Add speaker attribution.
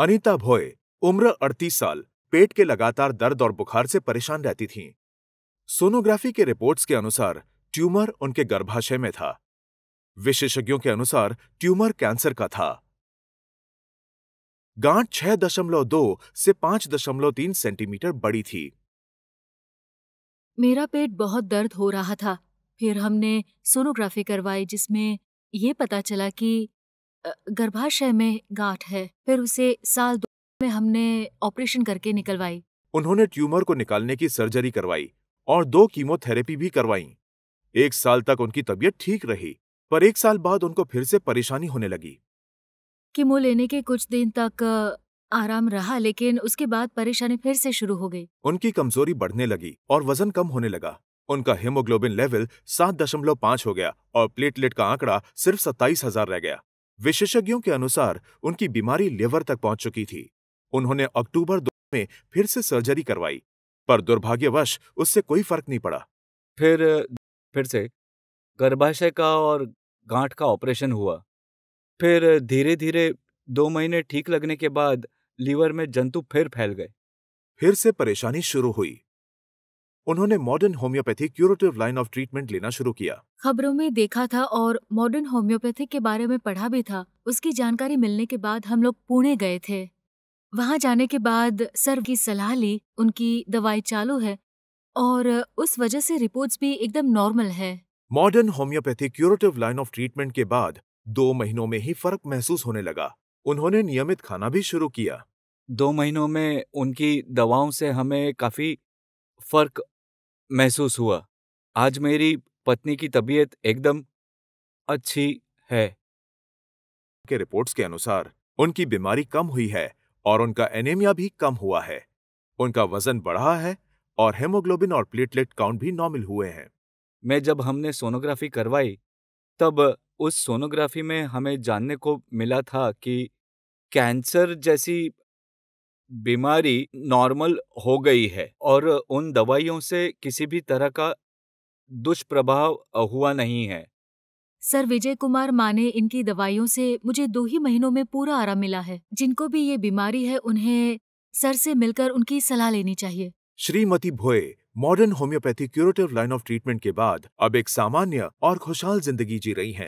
Speaker 1: अनीता भोय उम्र 38 साल, पेट के लगातार दर्द और बुखार से परेशान रहती थीं। सोनोग्राफी के रिपोर्ट्स के अनुसार, ट्यूमर उनके गर्भाशय में था। विशेषज्ञों के अनुसार, ट्यूमर कैंसर का था। गांठ 6.2 से 5.3 सेंटीमीटर बड़ी थी।
Speaker 2: मेरा पेट बहुत दर्द हो रहा था, फिर हमने सोनोग्राफी करवाई जिसमें ये पता चला कि गर्भाशय में गांठ है फिर उसे साल दो में हमने ऑपरेशन करके निकलवाई।
Speaker 1: उन्होंने ट्यूमर को निकालने की सर्जरी करवाई और दो कीमोथेरेपी भी करवाई। एक साल तक उनकी तबीयत ठीक रही पर एक साल बाद उनको फिर से परेशानी होने लगी।
Speaker 2: कीमो लेने के कुछ दिन तक आराम रहा लेकिन उसके बाद परेशानी फिर से शुरू हो गई।
Speaker 1: उनकी कमज़ोरी बढ़ने लगी और वज़न कम होने लगा। उनका हीमोग्लोबिन लेवल 7.5 हो गया और प्लेटलेट का आंकड़ा सिर्फ़ सत्ताईस हज़ार रह गया। विशेषज्ञों के अनुसार उनकी बीमारी लिवर तक पहुँच चुकी थी। उन्होंने अक्टूबर दो में फिर से सर्जरी करवाई पर दुर्भाग्यवश उससे कोई फ़र्क नहीं पड़ा।
Speaker 3: फिर फिर से गर्भाशय का और गांठ का ऑपरेशन हुआ। फिर धीरे धीरे दो महीने ठीक लगने के बाद लीवर में जंतु फिर फैल गए।
Speaker 1: फिर से परेशानी शुरू हुई। उन्होंने modern homeopathy curative line of treatment लेना शुरू किया।
Speaker 2: खबरों में देखा था और मॉडर्न होम्योपैथिक के बारे में पढ़ा भी था। उसकी जानकारी मिलने के बाद हम लोग पुणे गए थे। वहाँ जाने के बाद सर की सलाह ली उनकी दवाई चालू है और उस वजह से रिपोर्ट्स भी एकदम नॉर्मल है।
Speaker 1: Modern homeopathy curative line of treatment के बाद दो महीनों में ही फ़र्क महसूस होने लगा। उन्होंने नियमित खाना भी शुरू किया।
Speaker 3: दो महीनों में उनकी दवाओं से हमें काफ़ी फ़र्क महसूस हुआ। आज मेरी पत्नी की तबीयत एकदम अच्छी है।
Speaker 1: के रिपोर्ट्स के अनुसार उनकी बीमारी कम हुई है और उनका एनीमिया भी कम हुआ है। उनका वज़न बढ़ा है और हेमोग्लोबिन और प्लेटलेट काउंट भी नॉर्मल हुए हैं।
Speaker 3: मैं जब हमने सोनोग्राफी करवाई तब उस सोनोग्राफी में हमें जानने को मिला था कि कैंसर जैसी बीमारी नॉर्मल हो गई है और उन दवाइयों से किसी भी तरह का दुष्प्रभाव हुआ नहीं है।
Speaker 2: सर विजय कुमार माने इनकी दवाइयों से मुझे दो ही महीनों में पूरा आराम मिला है। जिनको भी ये बीमारी है उन्हें सर से मिलकर उनकी सलाह लेनी चाहिए।
Speaker 1: श्रीमती भोए modern homeopathy curative line of treatment के बाद अब एक सामान्य और खुशहाल ज़िंदगी जी रही हैं।